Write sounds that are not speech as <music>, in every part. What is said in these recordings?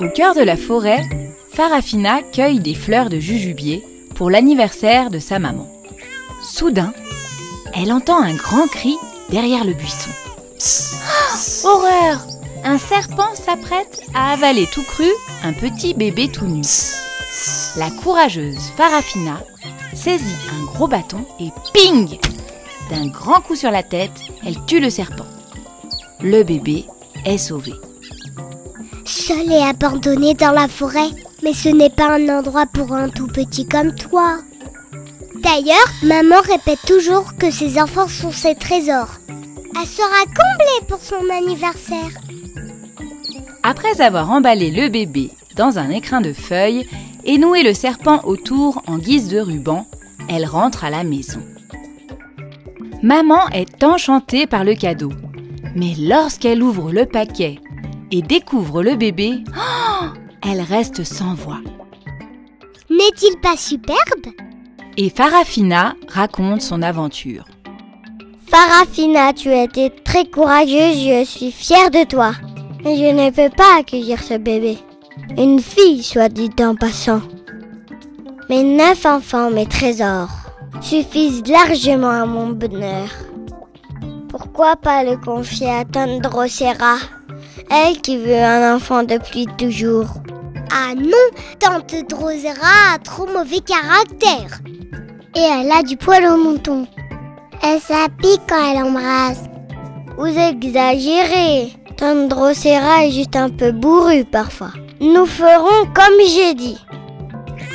Au cœur de la forêt, Farafina cueille des fleurs de jujubier pour l'anniversaire de sa maman. Soudain, elle entend un grand cri derrière le buisson. Ah, horreur Un serpent s'apprête à avaler tout cru un petit bébé tout nu. La courageuse Farafina saisit un gros bâton et ping D'un grand coup sur la tête, elle tue le serpent. Le bébé est sauvé. Seul et abandonné dans la forêt, mais ce n'est pas un endroit pour un tout petit comme toi. D'ailleurs, maman répète toujours que ses enfants sont ses trésors. Elle sera comblée pour son anniversaire. Après avoir emballé le bébé dans un écrin de feuilles et noué le serpent autour en guise de ruban, elle rentre à la maison. Maman est enchantée par le cadeau, mais lorsqu'elle ouvre le paquet et découvre le bébé, oh, <gasps> elle reste sans voix. N'est-il pas superbe? Et Farafina raconte son aventure. Farafina, tu as été très courageuse, je suis fière de toi. Mais je ne peux pas accueillir ce bébé. Une fille, soit dit en passant. Mes neuf enfants, mes trésors, suffisent largement à mon bonheur. Pourquoi pas le confier à Tante Drosera, elle qui veut un enfant depuis toujours Ah non, Tante Drosera a trop mauvais caractère. Et elle a du poil au menton. Elle s'applique quand elle embrasse. Vous exagérez. Tante Drosera est juste un peu bourrue parfois. Nous ferons comme j'ai dit.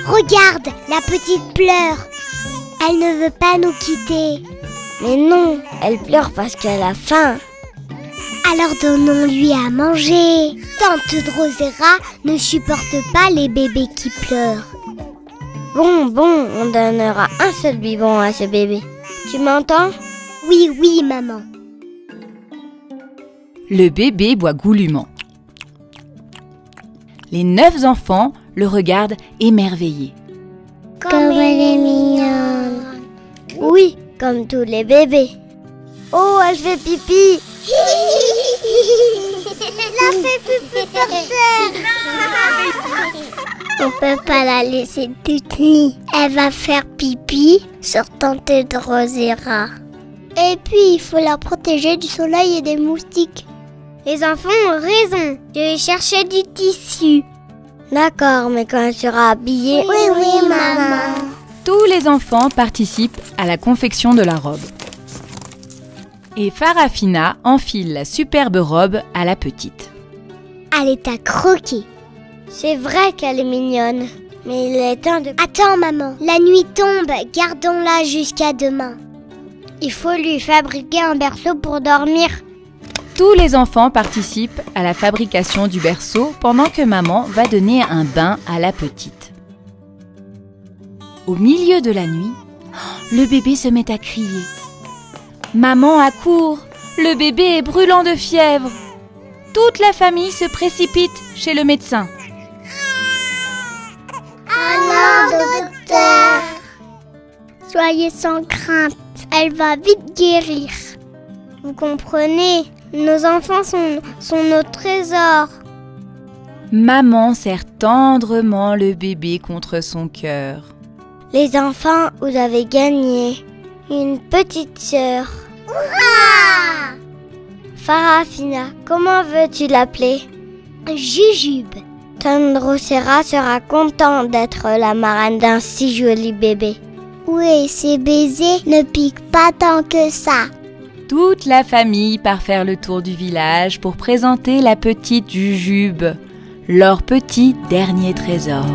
Regarde, la petite pleure. Elle ne veut pas nous quitter. Mais non, elle pleure parce qu'elle a faim. Alors donnons-lui à manger. Tante Drosera ne supporte pas les bébés qui pleurent. Bon, bon, on donnera un seul biberon à ce bébé. Tu m'entends? Oui, oui, maman. Le bébé boit goulûment. Les neuf enfants le regardent émerveillés. Comme elle est mignonne. Oui, comme tous les bébés. Oh, elle fait pipi. <laughs> Elle fait pipi sur On peut pas la laisser toute nue. Elle va faire pipi sur Tante Drosera. Et puis, il faut la protéger du soleil et des moustiques. Les enfants ont raison. Je vais chercher du tissu. D'accord, mais quand elle sera habillée... Oui, oui, maman. Tous les enfants participent à la confection de la robe. Et Farafina enfile la superbe robe à la petite. Elle est à croquer. C'est vrai qu'elle est mignonne, mais il est temps de... Attends, maman. La nuit tombe. Gardons-la jusqu'à demain. Il faut lui fabriquer un berceau pour dormir. Tous les enfants participent à la fabrication du berceau pendant que maman va donner un bain à la petite. Au milieu de la nuit, <gasps> le bébé se met à crier. Maman accourt, le bébé est brûlant de fièvre. Toute la famille se précipite chez le médecin. Alors, docteur Soyez sans crainte, elle va vite guérir. Vous comprenez, nos enfants sont, sont nos trésors. Maman serre tendrement le bébé contre son cœur. Les enfants, vous avez gagné une petite sœur. Hurrah Farafina, comment veux-tu l'appeler? Jujube. Tandrosera sera content d'être la marraine d'un si joli bébé. Oui, ces baisers ne piquent pas tant que ça. Toute la famille part faire le tour du village pour présenter la petite Jujube, leur petit dernier trésor.